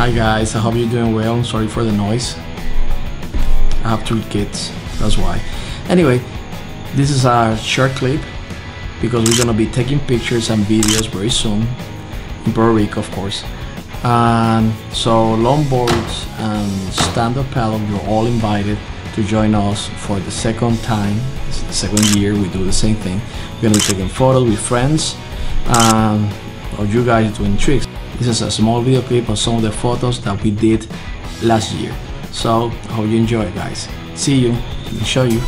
Hi guys, I hope you're doing well. Sorry for the noise. I have three kids, that's why. Anyway, this is a short clip because we're gonna be taking pictures and videos very soon in Puerto Rico, of course. And so longboards and stand-up paddle, you're all invited to join us for the second time. It's the second year we do the same thing. We're gonna be taking photos with friends and of you guys doing tricks. This is a small video clip of some of the photos that we did last year. So I hope you enjoy guys. See you, me show you.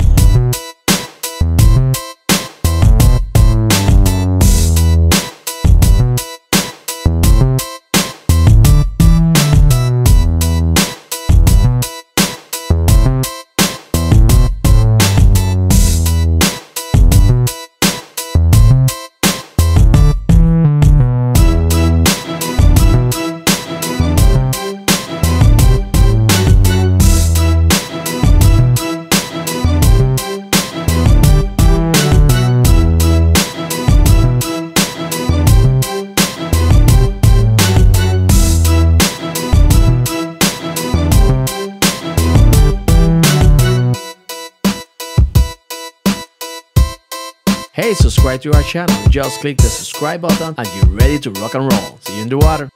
Hey, subscribe to our channel. Just click the subscribe button and you're ready to rock and roll. See you in the water.